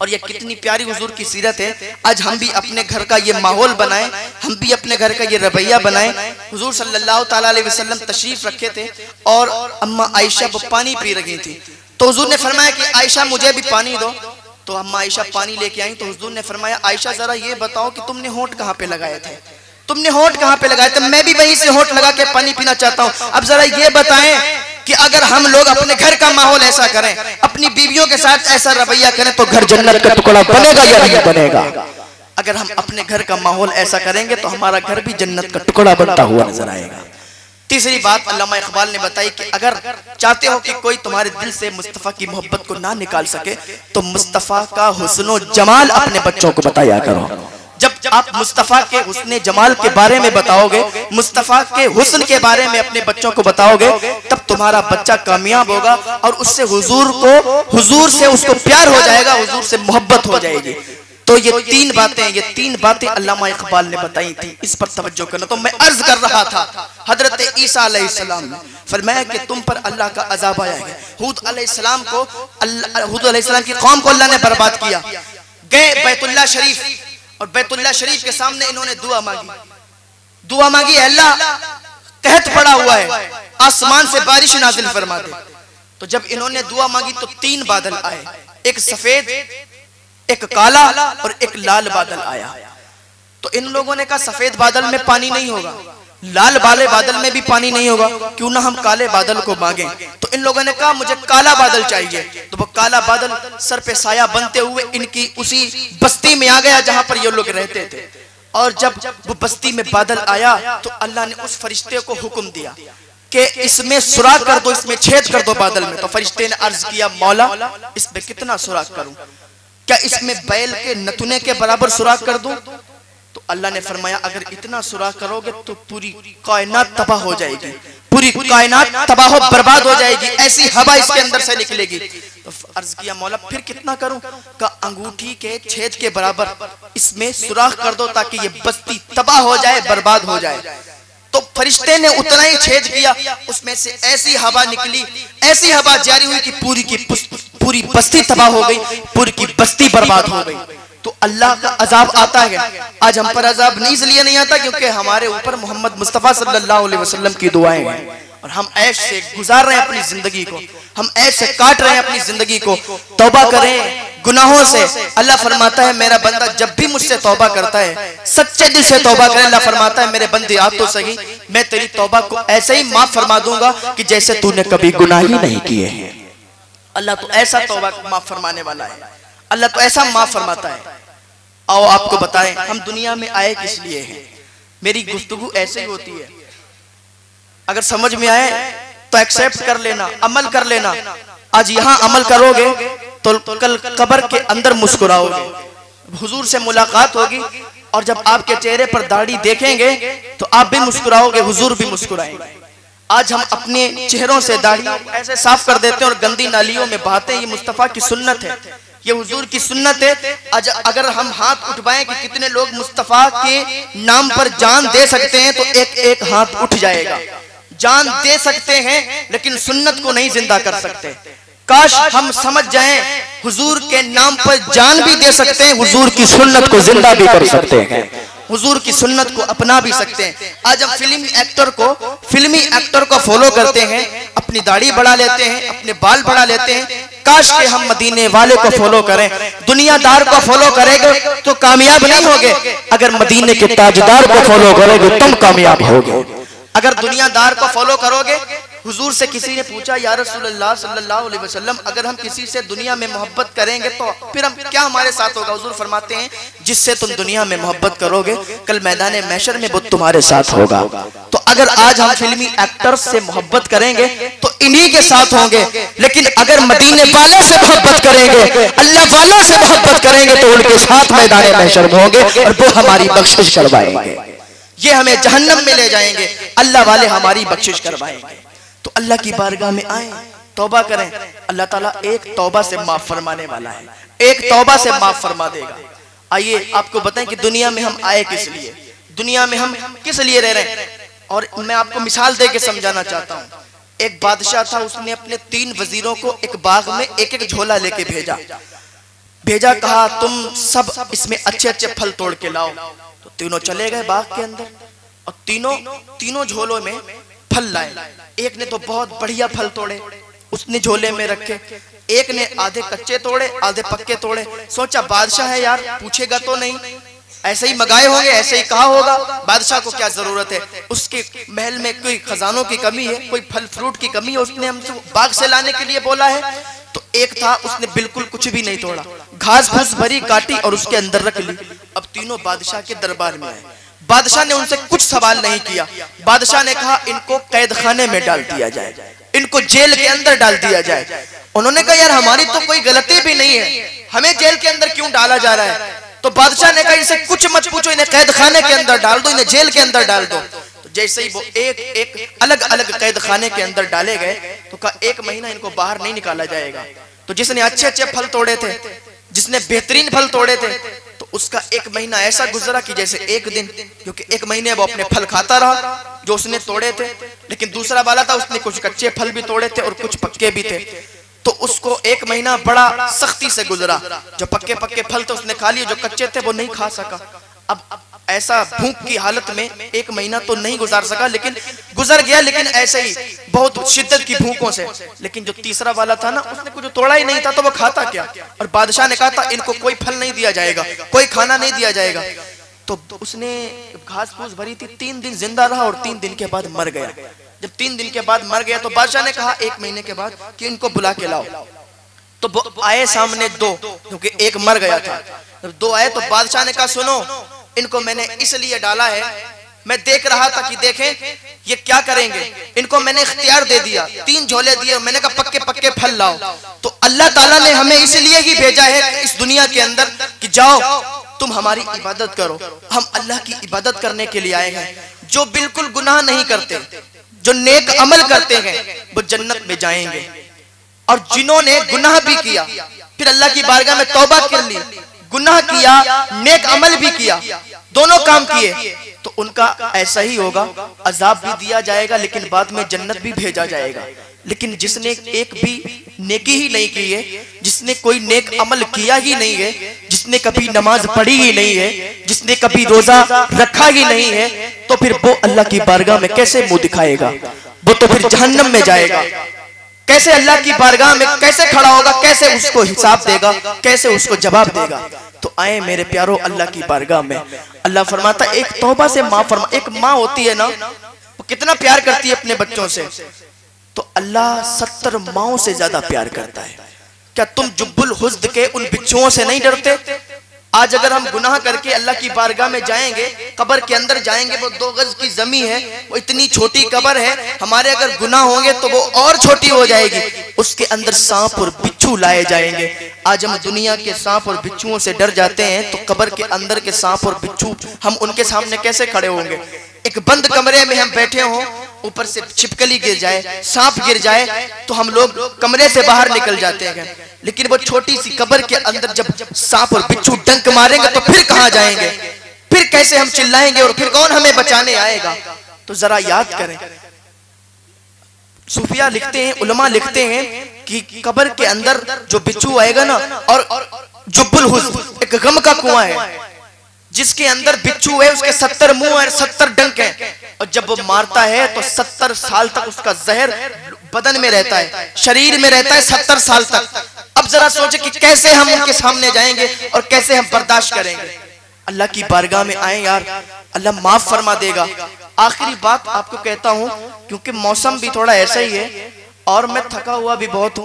اور یہ کتنی پیاری حضور کی سیرت ہے۔ آج ہم بھی اپنے گھر کا یہ ماحول بنائیں۔ ہم بھی اپنے گھر کا یہ رویہ بنائیں۔ حضور صلی اللہ تعالیٰ علیہ وسلم تشریف رکھے تھے اور اماں عائشہ وہ پانی پی رہی تھی۔ تو حضور نے فرمایا کہ عائشہ مجھے بھی پانی دو۔ تو اماں عائشہ پانی لے کے آئیں۔ تو حضور نے فرمایا، عائشہ، ذرا یہ بتاؤ کہ تم نے ہونٹ کہاں پہ لگائے تھے؟ تم نے ہونٹ کہاں پہ لگائے تھے؟ میں بھی وہیں سے ہونٹ لگا کے پانی پینا چاہتا ہوں۔ اب ذرا یہ بتائیں کہ اگر ہم لوگ اپنے گھر کا ماحول ایسا کریں، اپنی بیویوں کے ساتھ ایسا رویہ کریں تو گھر جنت کا ٹکڑا بنے گا یا نہیں بنے گا اگر ہم اپنے گھر کا ماحول ایسا کریں گے تو ہمارا گھر بھی جنت کا ٹکڑا بنتا ہوا نظر آئے گا۔ تیسری بات علامہ اقبال نے بتائی کہ اگر چاہتے ہو کہ کوئی تمہارے دل سے مصطفیٰ کی محبت کو نہ نکال سکے، تو مصطفیٰ کا حسن و جمال اپنے بچوں کو بتایا کرو۔ آپ مصطفیٰ کے حسن جمال کے بارے میں بتاؤ گے مصطفیٰ کے حسن کے بارے میں اپنے بچوں کو بتاؤ گے تب تمہارا بچہ کامیاب ہوگا اور اس سے حضور کو حضور سے اس کو پیار ہو جائے گا حضور سے محبت ہو جائے گی۔ تو یہ تین باتیں یہ تین باتیں علامہ اقبال نے بتائی تھی اس پر توجہ کرنا۔ تو میں عرض کر رہا تھا حضرت عیسیٰ علیہ السلام نے فرمایا کہ تم پر اللہ کا عذاب آیا ہے۔ حود علیہ السلام کو حود علیہ السلام کی قوم کو اللہ نے برباد کیا۔ گئے بیت اللہ شریف اور بیت اللہ شریف کے سامنے انہوں نے دعا مانگی۔ دعا مانگی ہے اللہ قہت پڑا ہوا ہے، آسمان سے بارش نازل فرما دے۔ تو جب انہوں نے دعا مانگی تو تین بادل آئے۔ ایک سفید، ایک کالا اور ایک لال بادل آیا۔ تو ان لوگوں نے کہا، سفید بادل میں پانی نہیں ہوگا۔ لال بالے بادل میں بھی پانی نہیں ہوگا، کیوں نہ ہم کالے بادل کو مانگیں۔ تو ان لوگوں نے کہا، مجھے کالا بادل چاہیے۔ تو وہ کالا بادل سر پہ سایہ بنتے ہوئے ان کی اسی بستی میں آ گیا جہاں پر یہ لوگ رہتے تھے۔ اور جب وہ بستی میں بادل آیا، تو اللہ نے اس فرشتے کو حکم دیا کہ اس میں سراغ کر دو، اس میں چھید کر دو بادل میں۔ تو فرشتے نے عرض کیا، مولا، اس میں کتنا سراغ کروں؟ کیا اس میں بیل کے نتنے کے برابر سراغ کر دوں؟ اللہ نے فرمایا اگر اتنا سراغ کرو گے تو پوری کائنات تباہ ہو جائے گی۔ پوری کائنات تباہ و برباد ہو جائے گی ایسی ہوا اس کے اندر سے نکلے گی۔ تو عرض کیا مولا پھر کتنا کروں؟ کہ انگوٹھی کے چھید کے برابر۔ اس میں سراغ کر دو تاکہ یہ بستی تباہ ہو جائے برباد ہو جائے۔ تو فرشتے نے اتنا ہی چھید کیا اس میں سے ایسی ہوا نکلی ایسی ہوا جاری ہوئی کہ پوری کی پوری بستی تباہ ہو گئی پوری کی بستی برباد ہو گئی تو اللہ کا عذاب آتا ہے۔ آج ہم پر عذاب نہیں، اس لیے نہیں آتا کیونکہ ہمارے اوپر محمد مصطفیٰ صلی اللہ علیہ وسلم کی دعائیں ہیں۔ اور ہم عیش سے گزار رہے ہیں اپنی زندگی کو۔ ہم عیش سے کاٹ رہے ہیں اپنی زندگی کو۔ توبہ کریں گناہوں سے۔ اللہ فرماتا ہے، میرا بندہ جب بھی مجھ سے توبہ کرتا ہے، سچے دل سے توبہ کرے۔ اللہ فرماتا ہے، میرے بندے آت تو سہی میں تیری توبہ کو ایسے ہی معاف فرما دوں گا کہ جیسے تو نے کبھی گناہ ہی نہیں کیے۔ ہیں اللہ تو ایسا توبہ معاف فرمانے والا ہے۔ اللہ تو ایسا معاف فرماتا ہے۔ آؤ آپ کو بتائیں، ہم دنیا میں آئے کس لیے ہیں؟ میری گفتگو ایسے ہی ہوتی ہے۔ اگر سمجھ میں آئے تو ایکسیپٹ کر لینا، عمل کر لینا۔ آج یہاں عمل کرو گے تو کل قبر کے اندر مسکراؤ گے۔ حضور سے ملاقات ہوگی اور جب آپ کے چہرے پر داڑھی دیکھیں گے تو آپ بھی مسکراؤ گے، حضور بھی مسکرائیں گے۔ آج ہم اپنے چہروں سے داڑھی ایسے صاف کر دیتے ہیں اور گندی نالیوں میں بہاتے ہیں۔ یہ مصطفیٰ کی سنت ہے۔ یہ حضور کی سنت ہے۔ اگر ہم ہاتھ اٹھوائیں کہ کتنے لوگ مصطفیٰ کے نام پر جان دے سکتے ہیں تو ایک ایک ہاتھ اٹھ جائے گا۔ جان دے سکتے ہیں لیکن سنت کو نہیں زندہ کر سکتے۔ کاش ہم سمجھ جائیں، حضور کے نام پر جان بھی دے سکتے ہیں، حضور کی سنت کو زندہ بھی کر سکتے ہیں۔ حضور کی سنت کو اپنا بھی سکتے ہیں۔ آج ہم فلمی ایکٹر کو، فلمی ایکٹر کو فالو کرتے ہیں، اپنی داڑھی بڑھا لیتے ہیں، اپنے بال بڑھا لیتے ہیں۔ کاش کہ ہم مدینے والے کو فالو کریں۔ دنیا دار کو فالو کرے گے تو کامیاب نہیں ہوگے۔ اگر مدینے کے تاجدار کو فالو کرے گے تم کامیاب ہوگے۔ اگر دنیا دار کو فالو کرو گے حضور سے کسی نے پوچھا، یا رسول اللہ صلی اللہ علیہ وسلم، اگر ہم کسی سے دنیا میں محبت کریں گے تو پھر ہم کیا ہمارے ساتھ ہوگا؟ حضور فرماتے ہیں، جس سے تم دنیا میں محبت کرو گے، کل میدان محشر میں وہ تمہارے ساتھ ہوگا۔ تو اگر آج ہم فلمی ایکٹر سے محبت کریں گے، تو انہی کے ساتھ ہوں گے۔ لیکن اگر مدینے والے سے محبت کریں گے، اللہ والوں سے محبت کریں گے، تو ان کے ساتھ میدان محشر میں ہوں گے اور وہ ہماری بخشش کروائیں گے۔ یہ ہمیں جہنم میں لے جائیں گے۔ اللہ والے ہماری بخشش کروائیں گے۔ تو اللہ کی بارگاہ میں آئیں، توبہ کریں۔ اللہ تعالیٰ ایک توبہ سے معاف فرمانے والا ہے۔ ایک توبہ سے معاف فرما دے گا۔ آئیے آپ کو بتائیں کہ دنیا میں ہم آئے کس لیے؟ دنیا میں ہم کس لیے رہ رہے ہیں؟ اور میں آپ کو مثال دے کے سمجھانا چاہتا ہوں۔ ایک بادشاہ تھا، اس نے اپنے تین وزیروں کو ایک باغ میں ایک ایک جھولا لے کے بھیجا۔ بھیجا، کہا، تم سب اس میں اچھے اچھے پھل توڑ کے لاؤ۔ تو تینوں چلے گئے باغ کے اندر۔ اور تینوں تینوں جھولوں میں پھل لائے۔ ایک نے تو بہت بڑھیا پھل توڑے، اس نے جھولے میں رکھے۔ ایک نے آدھے کچے توڑے، آدھے پکے توڑے۔ سوچا، بادشاہ ہے یار، پوچھے گا تو نہیں۔ ایسے ہی مگائے ہوں گے، ایسے ہی کہا ہوگا۔ بادشاہ کو کیا ضرورت ہے؟ اس کے محل میں کوئی خزانوں کی کمی ہے، کوئی پھل فروٹ کی کمی ہے، اس نے ہم سے باغ سے لانے کے لیے بولا ہے۔ تو ایک تھا، اس نے بالکل کچھ بھی نہیں توڑا۔ گھاس بھس بھری کاٹی اور اس کے اندر رکھ لی۔ اب تینوں بادشاہ کے دربار میں آئے۔ بادشاہ نے ان سے کچھ سوال نہیں کیا۔ بادشاہ نے کہا، ان کو قید خانے میں ڈال دیا جائے۔ ان کو جیل کے اندر ڈال دیا جائے۔ انہوں نے کہا، یار، ہماری تو کوئی غلطی بھی نہیں ہے۔ ہمیں جیل کے اندر کیوں ڈالا جا رہا ہے؟ تو بادشاہ نے کہا، ان سے کچھ مت پوچھو، انہیں قید خانے کے اندر ڈال دو، انہیں جیل کے اندر ڈال دو۔ جیسے ہی وہ ایک ایک الگ الگ قید خانے کے اندر ڈالے گئے، تو کہا، ایک مہینہ ان کو باہر نہیں نکالا جائے گا۔ تو جس نے اچھے اچھے پھل توڑے تھے، جس نے بہترین پھل توڑے تھے اس کا ایک مہینہ ایسا گزرا کہ جیسے ایک دن کیونکہ ایک مہینے وہ اپنے پھل کھاتا رہا جو اس نے توڑے تھے لیکن دوسرا والا تھا اس نے کچھ کچے پھل بھی توڑے تھے اور کچھ پکے بھی تھے۔ تو اس کو ایک مہینہ بڑا سختی سے گزرا۔ جو پکے پکے پھل تھے اس نے کھا لیے جو کچے تھے وہ نہیں کھا سکا۔ اب ایسا بھوک کی حالت میں ایک مہینہ تو نہیں گزار سکا لیکن گزر گیا لیکن ایسے ہی۔ بہت شدت کی بھوکوں سے۔ لیکن جو تیسرا والا تھا نا، اس نے کچھ توڑا ہی نہیں تھا تو وہ کھاتا کیا۔ اور بادشاہ نے کہا تھا، ان کو کوئی پھل نہیں دیا جائے گا، کوئی کھانا نہیں دیا جائے گا۔ تو اس نے گھاس پھوس بھری تھی، تین دن زندہ رہا اور تین دن کے بعد مر گیا۔ جب تین دن کے بعد مر گیا تو بادشاہ نے کہا، ایک مہینے کے بعد کہ ان کو بلا کے لاؤ۔ تو آئے سامنے دو، کیونکہ ایک مر گیا تھا۔ جب دو آئے تو بادشاہ نے کہا، سنو، ان کو میں نے اس لیے ڈالا ہے میں دیکھ رہا تھا کہ دیکھیں یہ کیا کریں گے؟ ان کو میں نے اختیار دے دیا، تین جھولے دیے میں نے کہا پکے پکے پھل لاؤ۔ تو اللہ تعالیٰ نے ہمیں اس لیے ہی بھیجا ہے اس دنیا کے اندر کہ جاؤ، تم ہماری عبادت کرو۔ ہم اللہ کی عبادت کرنے کے لیے آئے ہیں۔ جو بالکل گناہ نہیں کرتے، جو نیک عمل کرتے ہیں، وہ جنت میں جائیں گے۔ اور جنہوں نے گناہ بھی کیا، پھر اللہ کی بارگاہ میں توبہ کر لی، گناہ کیا، نیک عمل بھی کیا، دونوں کام کیے۔ تو ان کا ایسا ہی ہوگا، عذاب بھی دیا جائے گا، لیکن بعد میں جنت بھی بھیجا جائے گا۔ لیکن جس نے ایک بھی نیکی ہی نہیں کی ہے، جس نے کوئی نیک عمل کیا ہی نہیں ہے، جس نے کبھی نماز پڑھی ہی نہیں ہے، جس نے کبھی روزہ رکھا ہی نہیں ہے، تو پھر وہ اللہ کی بارگاہ میں کیسے منہ دکھائے گا؟ وہ تو پھر جہنم میں جائے گا۔ کیسے اللہ کی بارگاہ میں کیسے کھڑا ہوگا؟ کیسے اس کو حساب دے گا؟ کیسے اس کو جواب دے گا؟ تو آئے میرے پیارو اللہ کی بارگاہ میں۔ اللہ فرماتا ایک توبہ سے ماں فرما، ایک ماں ہوتی ہے نا، وہ کتنا پیار کرتی ہے اپنے بچوں سے۔ تو اللہ ستر ماؤں سے زیادہ پیار کرتا ہے۔ کیا تم جب الحزد کے ان بچوں سے نہیں ڈرتے؟ آج اگر ہم گناہ کر کے اللہ کی بارگاہ میں جائیں گے قبر کے اندر جائیں گے، وہ دو غز کی زمین ہے، وہ اتنی چھوٹی قبر ہے، ہمارے اگر گناہ ہوں گے تو وہ اور چھوٹی ہو جائے گی۔ اس کے اندر سانپ اور بچھو لائے جائیں گے۔ آج ہم دنیا کے سانپ اور بچھووں سے ڈر جاتے ہیں، تو قبر کے اندر کے سانپ اور بچھو ہم ان کے سامنے کیسے کھڑے ہوں گے؟ ایک بند کمرے میں ہم بیٹھے ہوں، اوپر سے چھپکلی گر جائے، سانپ گر جائے، تو ہم لوگ کمرے سے باہر نکل جاتے ہیں۔ لیکن وہ چھوٹی سی قبر کے اندر جب سانپ اور بچھو ڈنک ماریں گے تو پھر کہاں جائیں گے؟ پھر کیسے ہم چلائیں گے اور پھر کون ہمیں بچانے آئے گا؟ تو ذرا یاد کریں۔ صوفیہ لکھتے ہیں، علماء لکھتے ہیں کہ قبر کے اندر جو بچھو آئے گا نا، اور جب الحزن ایک غم کا کنواں ہے۔ جس کے اندر بچھو ہے، اس کے ستر منہ اور ستر ڈنک ہیں۔ اور جب وہ مارتا ہے تو ستر سال تک اس کا زہر بدن میں رہتا ہے، شریر میں رہتا ہے ستر سال تک۔ اب ذرا سوچے کہ کیسے ہم ان کے سامنے جائیں گے اور کیسے ہم برداشت کریں گے۔ اللہ کی بارگاہ میں آئیں یار. اللہ معاف فرما دے گا. آخری بات آپ کو کہتا ہوں، کیونکہ موسم بھی تھوڑا ایسا ہی ہے اور میں تھکا ہوا بھی بہت ہوں۔